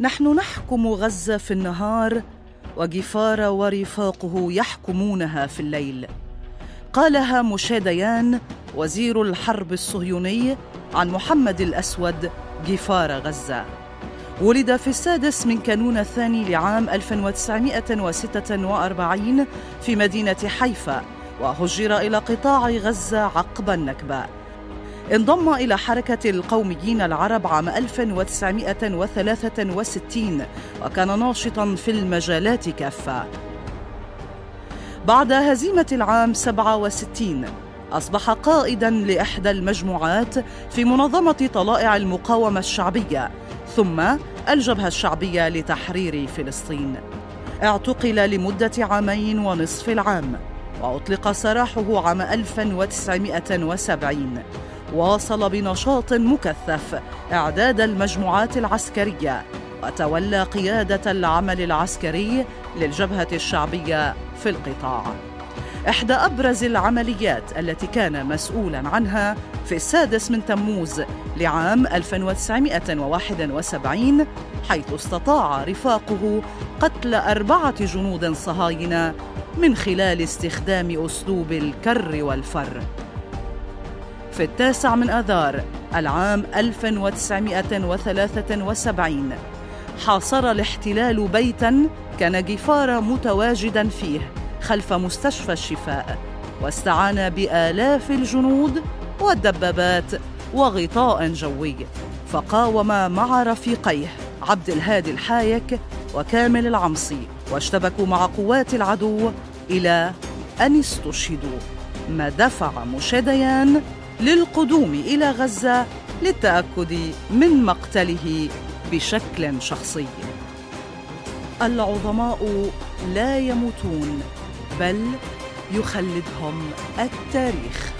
نحن نحكم غزة في النهار وجفار ورفاقه يحكمونها في الليل. قالها مشاديان وزير الحرب الصهيوني عن محمد الأسود جفار غزة. ولد في السادس من كانون الثاني لعام 1946 في مدينة حيفا وهجر إلى قطاع غزة عقب النكبة. انضم إلى حركة القوميين العرب عام 1963 وكان ناشطا في المجالات كافة. بعد هزيمة العام 67 أصبح قائدا لإحدى المجموعات في منظمة طلائع المقاومة الشعبية ثم الجبهة الشعبية لتحرير فلسطين. اعتقل لمدة عامين ونصف العام وأطلق سراحه عام 1970 واصل بنشاط مكثف إعداد المجموعات العسكرية وتولى قيادة العمل العسكري للجبهة الشعبية في القطاع. إحدى أبرز العمليات التي كان مسؤولا عنها في السادس من تموز لعام 1971 حيث استطاع رفاقه قتل أربعة جنود صهاينة من خلال استخدام أسلوب الكر والفر. في التاسع من آذار العام 1973 حاصر الاحتلال بيتا كان جفار متواجدا فيه خلف مستشفى الشفاء واستعان بآلاف الجنود والدبابات وغطاء جوي. فقاوم مع رفيقيه عبد الهادي الحايك وكامل العمصي واشتبكوا مع قوات العدو إلى أن استشهدوا. ما دفع مشاديان للقدوم إلى غزة للتأكد من مقتله بشكل شخصي. العظماء لا يموتون بل يخلدهم التاريخ.